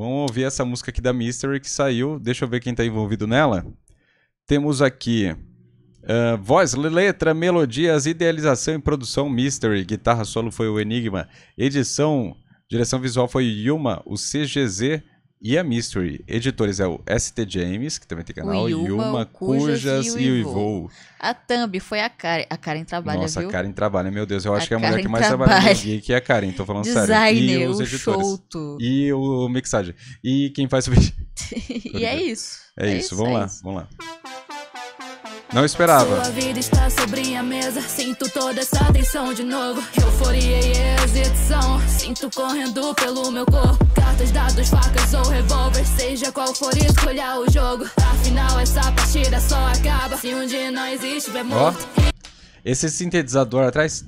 Vamos ouvir essa música aqui da Mystery que saiu. Deixa eu ver quem tá envolvido nela. Temos aqui uh, voz, letra, melodias, idealização e produção Mystery. Guitarra solo foi o Enigma. Edição, direção visual foi Yuma, o CGZ e a Mystery. Editores é o ST James, que também tem canal, O Yuma, Yuma, Cujas Cujas e o o Ivô. Ivou. A Thumb foi a Karen. A Karen trabalha, Nossa, viu? a Karen trabalha, meu Deus. Eu A acho que é a mulher Karen que mais trabalha no trabalha. geek é a Karen, tô falando sério. E Designer, os o editores. Shouto. E o mixagem. E quem faz o vídeo. E é isso. É, isso, vamos é lá, isso. vamos lá. Não esperava. Sua vida está sobre a mesa. Sinto toda essa tensão de novo. Euforia e hesitação. Sinto correndo pelo meu corpo. Cartas, dados, facas ou revólver. Seja qual for, escolha o jogo. Afinal, essa partida só acaba. Se um dia não existe, vai Ó. morto. Esse sintetizador atrás.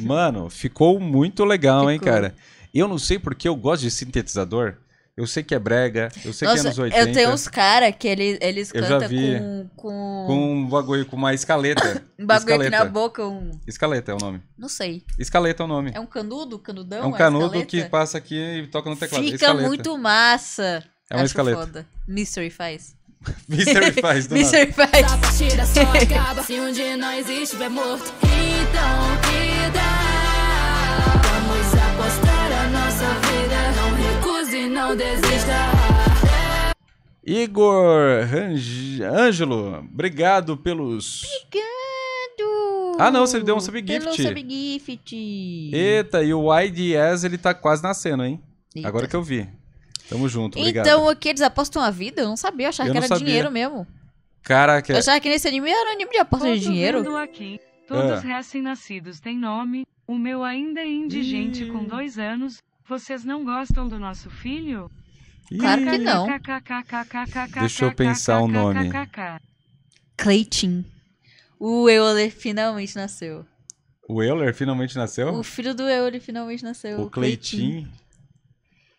Mano, ficou muito legal, hein, Ficou. cara. Eu não sei porque eu gosto de sintetizador. Eu sei que é brega, eu sei que é Nossa, anos 80. eu tenho uns caras que eles, eles Eu já cantam vi. com, com, Com um bagulho, com uma escaleta. um bagulho aqui escaleta. na boca, um... Escaleta é o nome. Não sei. Escaleta é o nome. É um canudo? Canudão? É um A canudo escaleta? que passa aqui e toca no teclado. Fica escaleta. muito massa. É uma Acho escaleta. foda. Mystery faz. Mystery faz do nada. Mystery faz. Só acaba. Se um dia não existe, vai morto. Então, que dá? Não desista. Igor Range- Ângelo, obrigado pelos. Obrigado. Ah, não, você deu um subgift. Pelo subgift. Eita, e o IDS ele tá quase nascendo, hein? Eita. Agora que eu vi. Tamo junto, obrigado. Então, aqui eles apostam a vida? Eu não sabia, eu achava Eu que era sabia. dinheiro mesmo. Caraca, Eu achava que nesse anime era um anime de aposta de dinheiro. aqui, todos Ah. recém-nascidos têm nome. O meu ainda é indigente com dois anos. Vocês não gostam do nosso filho? Claro que não. Deixa eu pensar o nome. Cleitinho. O Euler finalmente nasceu. O Euler finalmente nasceu? O filho do Euler finalmente nasceu. O Cleitinho.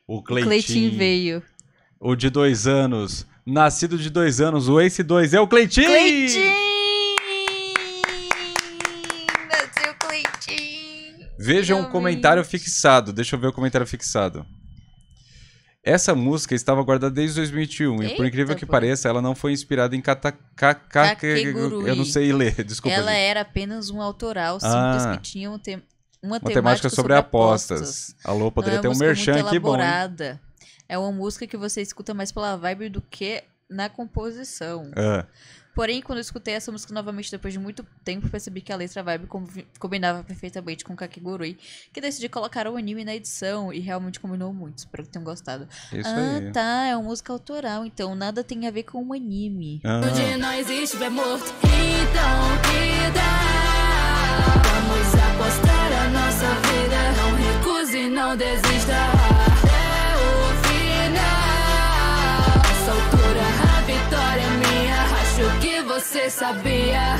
O Cleitinho veio. O de dois anos. Nascido de dois anos. O Ace 2 é o Cleitinho! Cleitinho! Nasceu Cleitinho! Veja um comentário fixado. Deixa eu ver o comentário fixado. Essa música estava guardada desde 2001 e por Eita, incrível que pô. pareça, ela não foi inspirada em Kakegurui. Eu não sei ler, desculpa. Ela gente. era apenas um autoral simples Ah. que tinha um te- uma, Uma temática sobre apostas. Alô, poderia é ter um merchan aqui bom. hein? É uma música que você escuta mais pela vibe do que na composição. Ah, Porém, quando eu escutei essa música novamente depois de muito tempo, percebi que a letra vibe combi- combinava perfeitamente com Kakegurui, que decidi colocar o anime na edição e realmente combinou muito. Espero que tenham gostado. isso ah, aí. tá, é uma música autoral, então nada tem a ver com o anime. Ah, Um dia não existe, morto. Então, que dá? Vamos apostar a nossa vida. Não recuse, não desista. Você sabia.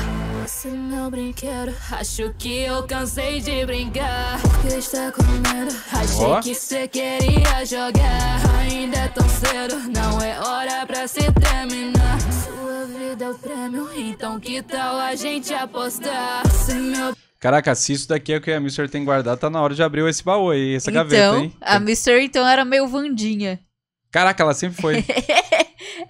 É meu brinquedo. Acho que eu cansei de brincar. Porque está com medo. Achei Ó. que você queria jogar. Ainda é tão cedo. Não é hora pra se terminar. Sua vida é o prêmio. Então que tal a gente apostar? Se meu Caraca, se isso daqui é o que a Mr. tem guardado, tá na hora de abrir esse baú aí, essa então, gaveta, hein? a Mystery então era meio Vandinha. Caraca, ela sempre foi.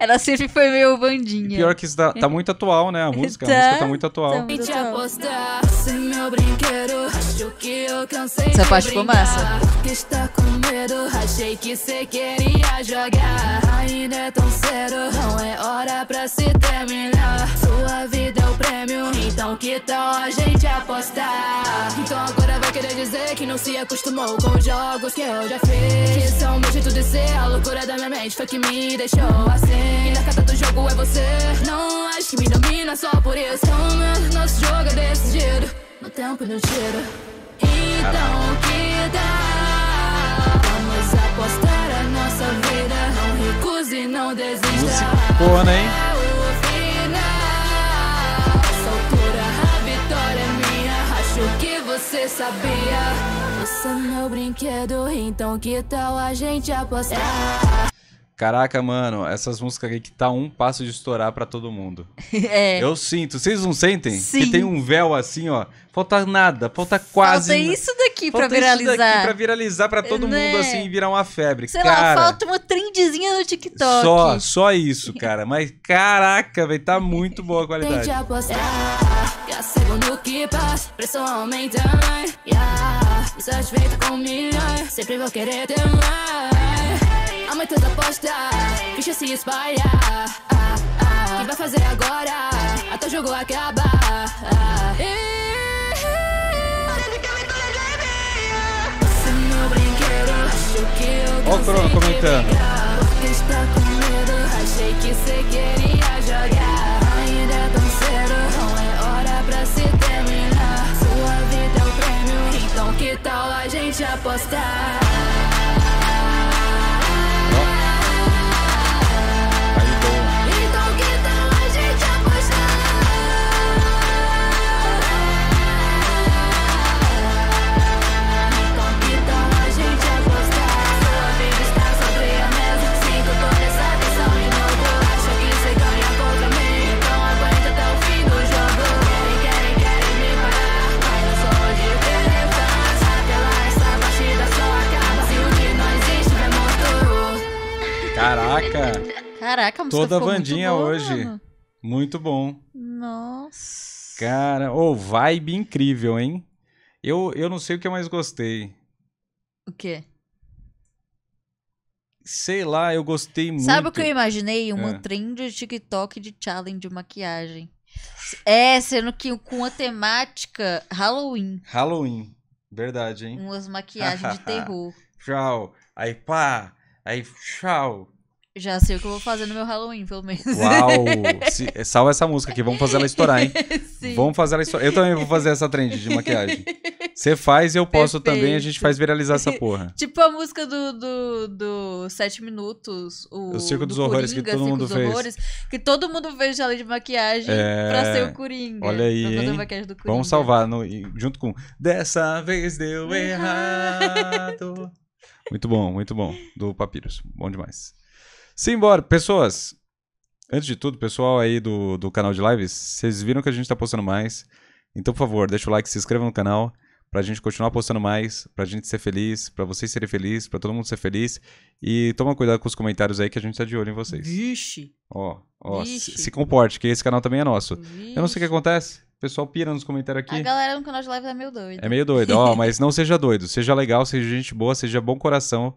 Ela sempre foi meio Vandinha. Pior que isso tá, tá muito atual, né? A música. A Tá, música tá muito atual. tá. gente apostar. Se meu brinquedo. Acho que eu cansei Essa parte ficou massa. Que está com medo. Achei que você queria jogar. Ainda é tão cedo. Não é hora pra se terminar. Sua vida é o prêmio. Então que tal a gente apostar? Então agora querer dizer que não se acostumou com os jogos que eu já fiz. Que são meu jeito de ser. A loucura da minha mente foi que me deixou assim. E na carta do jogo é você. Não acho que me domina só por isso. Então, nosso jogo é decidido. No tempo e no tiro. Então que dá? Vamos apostar a nossa vida. Não recuse, não desista. Musicona, hein? É o você sabia. Você é meu brinquedo, então que tal a gente apostar? Caraca, mano, essas músicas aí que tá um passo de estourar pra todo mundo. é. Eu sinto. Vocês não sentem? Sim. Que tem um véu assim, ó. Falta nada, falta quase. Falta isso daqui pra falta isso viralizar. daqui pra viralizar pra todo Né? mundo assim virar uma febre. Sei cara, lá, falta uma trendzinha no TikTok. só, só isso, cara. Mas caraca, velho, tá muito boa a qualidade. Tente apostar, que a segundo que passa, pressão aumenta, yeah. Insatisfeito com milhões, sempre vou querer ter mais. Aumenta as apostas, ficha se espalhar. Ah, ah. Quem vai fazer agora? Até o jogo acabar. Ah, que eu Ó o Crono comentando. Porque está com medo, achei que você queria jogar. Ainda é tão cedo, não é hora pra se terminar. Sua vida é o prêmio, então que tal a gente apostar? Caraca, a música Toda ficou muito Vandinha boa, hoje. mano. muito bom. Nossa. Cara, ô, vibe incrível, hein? Eu, eu não sei o que eu mais gostei. O quê? Sei lá, eu gostei muito. Sabe o que eu imaginei? Uma É. trend de TikTok de challenge de maquiagem. É, sendo que com a temática Halloween. Halloween. Verdade, hein? Umas maquiagens de terror. Tchau. Aí pá. Aí tchau. Já sei o que eu vou fazer no meu Halloween, pelo menos. Uau. Se- salva essa música aqui. Vamos fazer ela estourar, hein? Sim. Vamos fazer ela estourar. Eu também vou fazer essa trend de maquiagem. Você faz e eu posso também. A gente Perfeito. faz viralizar essa porra. Tipo a música do, do, do Sete Minutos. O, O Circo dos do Horrores, que Coringa, todo Circo mundo fez. Horrores, que todo mundo fez challenge de maquiagem É, pra ser o Coringa. olha aí, Pra fazer hein? a maquiagem do Coringa. Vamos salvar no- junto com Dessa vez deu errado. muito bom, muito bom. Do Papyrus. Bom demais. Simbora, pessoas. Antes de tudo, pessoal aí do, do canal de lives, vocês viram que a gente tá postando mais. Então, por favor, deixa o like, se inscreva no canal pra gente continuar postando mais, pra gente ser feliz, pra vocês serem felizes, pra todo mundo ser feliz. E toma cuidado com os comentários aí que a gente tá de olho em vocês. Vixe. Ó, ó, se, Vixe. se comporte, que esse canal também é nosso. vixe. Eu não sei o que acontece. O pessoal pira nos comentários aqui. A galera no canal de live tá meio doida. É meio doido, ó, mas não seja doido. Seja legal, seja gente boa, seja bom coração.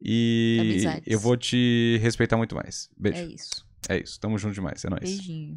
E Amizades. eu vou te respeitar muito mais. Beijo. É isso. É isso. Tamo junto demais. É nóis. Beijinho.